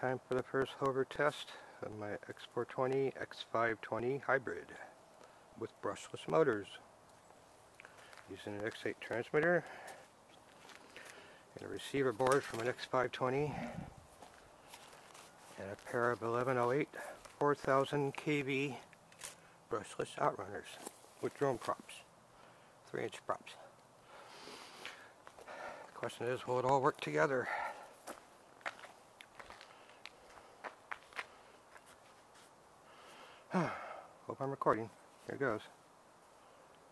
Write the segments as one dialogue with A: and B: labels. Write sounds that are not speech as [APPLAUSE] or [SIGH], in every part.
A: time for the first hover test of my X420 X520 hybrid with brushless motors. Using an X8 transmitter and a receiver board from an X520 and a pair of 1108 4000 kV brushless outrunners with drone props 3 inch props question is will it all work together [SIGHS] Hope I'm recording. Here it goes.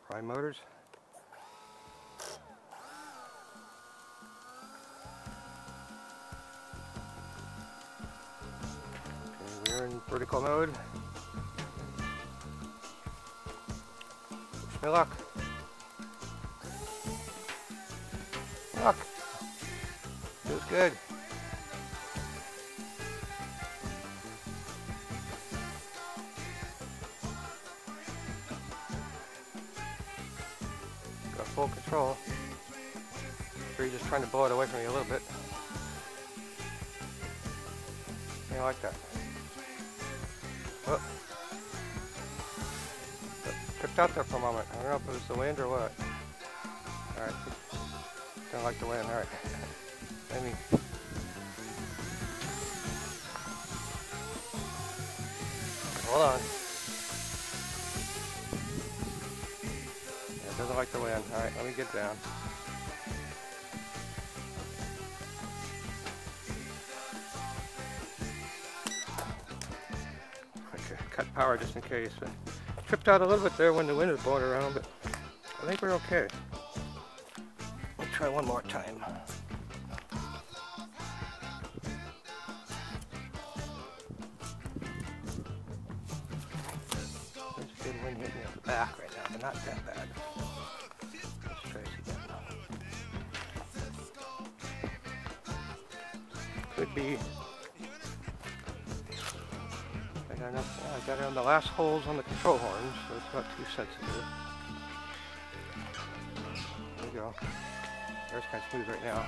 A: Prime Motors. We're in vertical mode. Wish me luck. Luck. Feels good. Got full control. Sure, just trying to blow it away from you a little bit. Yeah, I like that. Oh. Tripped out there for a moment. I don't know if it was the wind or what. Alright. Don't like the wind. Alright. Let me. Hold on. Doesn't like the wind. Alright, let me get down. Okay, cut power just in case. Tripped out a little bit there when the wind was blowing around, but I think we're okay. Try one more time. There's a good wind hitting me on the back right now, but not that bad. Let's try again. Could be. I got enough. Yeah, I got it on the last holes on the control horn, so it's not too sensitive. There we go. Air's kind of smooth right now.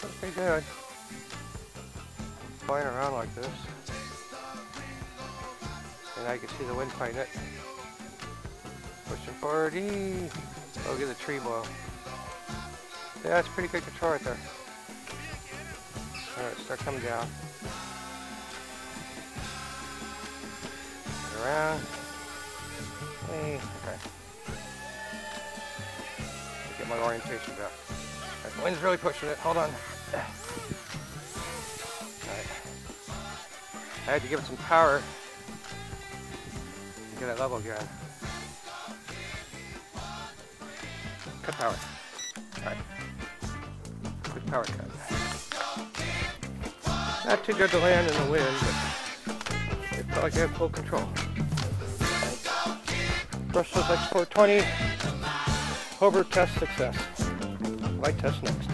A: That's pretty good. Flying around like this. And I can see the wind fighting it. Pushing forward. Eee. Oh, get the tree blow. Yeah, that's pretty good control right there. Alright, start coming down. Get around. Hey, okay. Get my orientation back. Right, the wind's really pushing it. Hold on. Alright. I had to give it some power to get it level again. Cut power. Alright. Power cut. Not too good to land in the wind, but it felt like I had full control. Brushless X420 hover test success. Light test next.